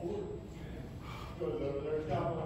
Ford. there's over there,